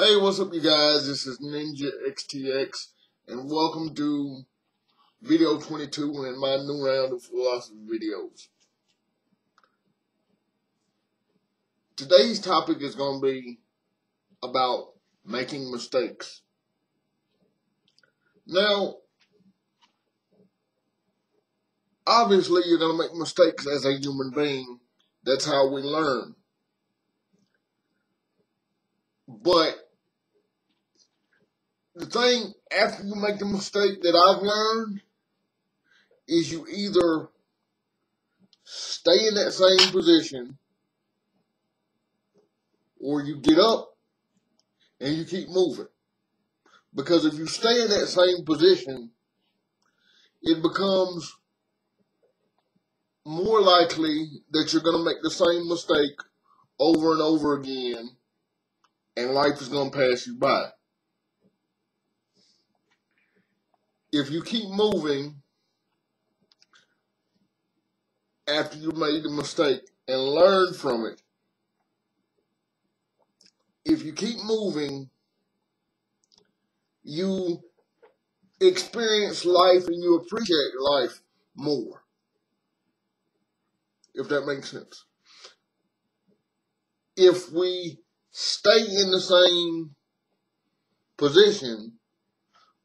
Hey, what's up, you guys? This is Ninja XTX, and welcome to video 22 in my new round of philosophy videos. Today's topic is going to be about making mistakes. Now, obviously, you're going to make mistakes as a human being. That's how we learn. But thing after you make the mistake that I've learned is you either stay in that same position or you get up and you keep moving. Because if you stay in that same position, it becomes more likely that you're going to make the same mistake over and over again and life is going to pass you by. If you keep moving after you made the mistake and learn from it, if you keep moving, you experience life and you appreciate life more. If that makes sense. If we stay in the same position,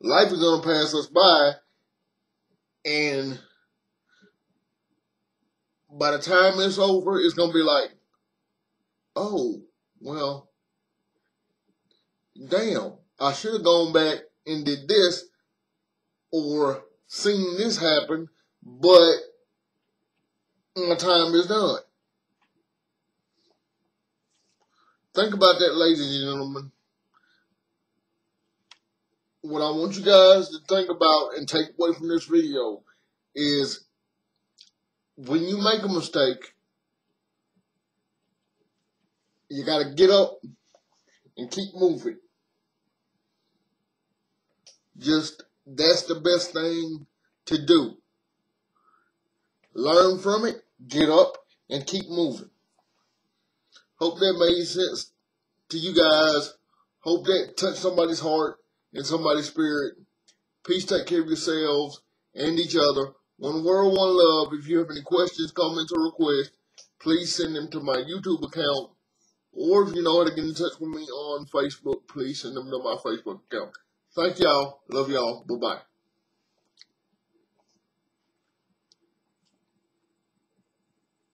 life is going to pass us by. And by the time it's over, it's going to be like, oh, well, damn, I should have gone back and did this or seen this happen, but my time is done. Think about that, ladies and gentlemen. What I want you guys to think about and take away from this video is when you make a mistake, you got to get up and keep moving. Just that's the best thing to do. Learn from it, get up, and keep moving. Hope that made sense to you guys. Hope that touched somebody's heart and somebody's spirit. Peace, take care of yourselves and each other. One world, one love. If you have any questions, comments, or requests, please send them to my YouTube account. Or if you know how to get in touch with me on Facebook, please send them to my Facebook account. Thank y'all. Love y'all. Bye-bye.